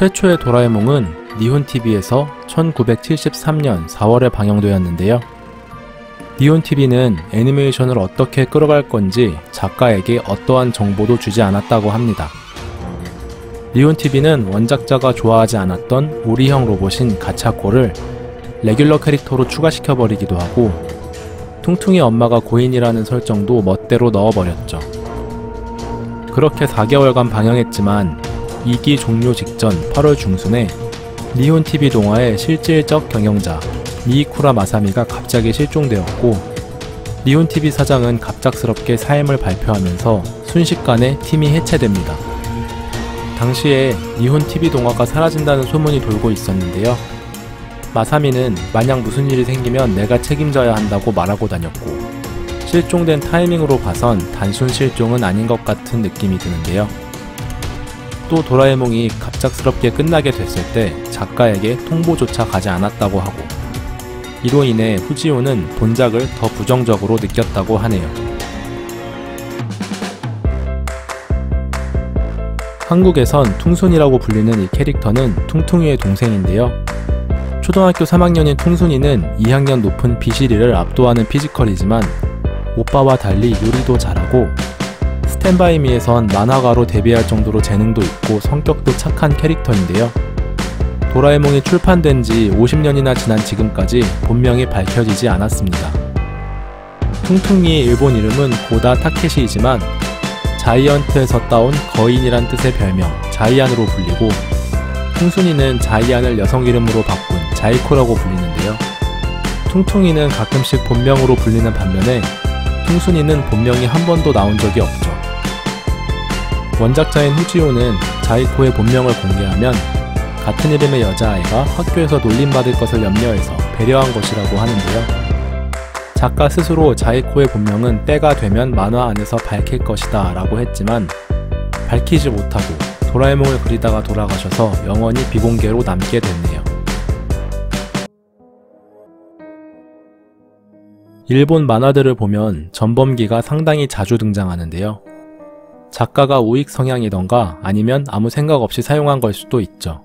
최초의 도라에몽은 니혼TV에서 1973년 4월에 방영되었는데요. 니혼TV는 애니메이션을 어떻게 끌어갈 건지 작가에게 어떠한 정보도 주지 않았다고 합니다. 니혼TV는 원작자가 좋아하지 않았던 오리형 로봇인 가차코를 레귤러 캐릭터로 추가시켜버리기도 하고 퉁퉁이 엄마가 고인이라는 설정도 멋대로 넣어버렸죠. 그렇게 4개월간 방영했지만 2기 종료 직전 8월 중순에 니혼TV 동화의 실질적 경영자 미이쿠라 마사미가 갑자기 실종되었고 니혼TV 사장은 갑작스럽게 사임을 발표하면서 순식간에 팀이 해체됩니다. 당시에 니혼TV 동화가 사라진다는 소문이 돌고 있었는데요. 마사미는 만약 무슨 일이 생기면 내가 책임져야 한다고 말하고 다녔고 실종된 타이밍으로 봐선 단순 실종은 아닌 것 같은 느낌이 드는데요. 또 도라에몽이 갑작스럽게 끝나게 됐을 때 작가에게 통보조차 가지 않았다고 하고 이로 인해 후지오는 본작을 더 부정적으로 느꼈다고 하네요. 한국에선 퉁순이라고 불리는 이 캐릭터는 퉁퉁이의 동생인데요. 초등학교 3학년인 퉁순이는 2학년 높은 비실이를 압도하는 피지컬이지만 오빠와 달리 요리도 잘하고 스탠바이미에선 만화가로 데뷔할 정도로 재능도 있고 성격도 착한 캐릭터인데요. 도라에몽이 출판된 지 50년이나 지난 지금까지 본명이 밝혀지지 않았습니다. 퉁퉁이의 일본 이름은 고다 타케시이지만 자이언트에서 따온 거인이란 뜻의 별명 자이안으로 불리고 퉁순이는 자이안을 여성 이름으로 바꾼 자이코라고 불리는데요. 퉁퉁이는 가끔씩 본명으로 불리는 반면에 퉁순이는 본명이 한 번도 나온 적이 없죠. 원작자인 후지오는 자이코의 본명을 공개하면 같은 이름의 여자아이가 학교에서 놀림받을 것을 염려해서 배려한 것이라고 하는데요. 작가 스스로 자이코의 본명은 때가 되면 만화 안에서 밝힐 것이다 라고 했지만 밝히지 못하고 도라에몽을 그리다가 돌아가셔서 영원히 비공개로 남게 됐네요. 일본 만화들을 보면 전범기가 상당히 자주 등장하는데요. 작가가 우익 성향이던가 아니면 아무 생각 없이 사용한 걸 수도 있죠.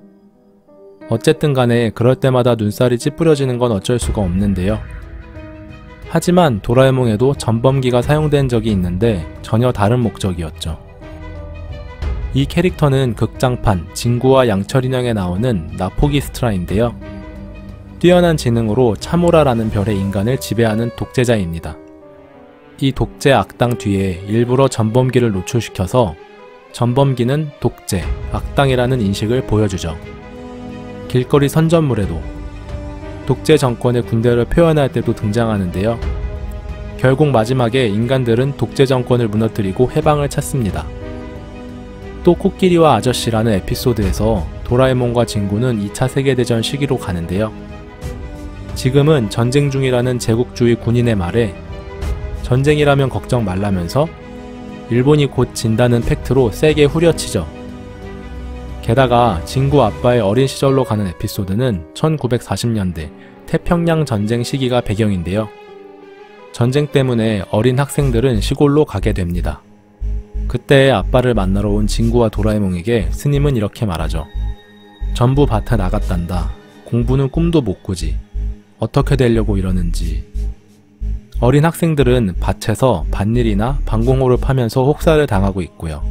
어쨌든 간에 그럴 때마다 눈살이 찌푸려지는 건 어쩔 수가 없는데요. 하지만 도라에몽에도 전범기가 사용된 적이 있는데 전혀 다른 목적이었죠. 이 캐릭터는 극장판 진구와 양철인형에 나오는 나포기스트라인데요. 뛰어난 지능으로 차모라라는 별의 인간을 지배하는 독재자입니다. 이 독재 악당 뒤에 일부러 전범기를 노출시켜서 전범기는 독재, 악당이라는 인식을 보여주죠. 길거리 선전물에도 독재 정권의 군대를 표현할 때도 등장하는데요. 결국 마지막에 인간들은 독재 정권을 무너뜨리고 해방을 찾습니다. 또 코끼리와 아저씨라는 에피소드에서 도라에몽과 진구는 2차 세계대전 시기로 가는데요. 지금은 전쟁 중이라는 제국주의 군인의 말에 전쟁이라면 걱정 말라면서 일본이 곧 진다는 팩트로 세게 후려치죠. 게다가 진구 아빠의 어린 시절로 가는 에피소드는 1940년대 태평양 전쟁 시기가 배경인데요. 전쟁 때문에 어린 학생들은 시골로 가게 됩니다. 그때 아빠를 만나러 온 진구와 도라에몽에게 스님은 이렇게 말하죠. 전부 밭에 나갔단다. 공부는 꿈도 못 꾸지. 어떻게 되려고 이러는지 어린 학생들은 밭에서 밭일이나 방공호를 파면서 혹사를 당하고 있고요.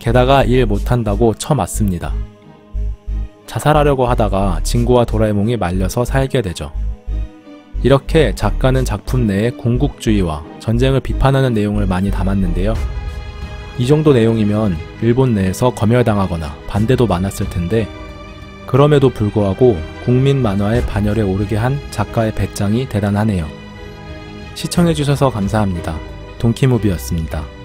게다가 일 못한다고 쳐맞습니다. 자살하려고 하다가 진구와 도라에몽이 말려서 살게 되죠. 이렇게 작가는 작품 내에 군국주의와 전쟁을 비판하는 내용을 많이 담았는데요. 이 정도 내용이면 일본 내에서 검열당하거나 반대도 많았을 텐데 그럼에도 불구하고 국민 만화의 반열에 오르게 한 작가의 배짱이 대단하네요. 시청해주셔서 감사합니다. 동키무비였습니다.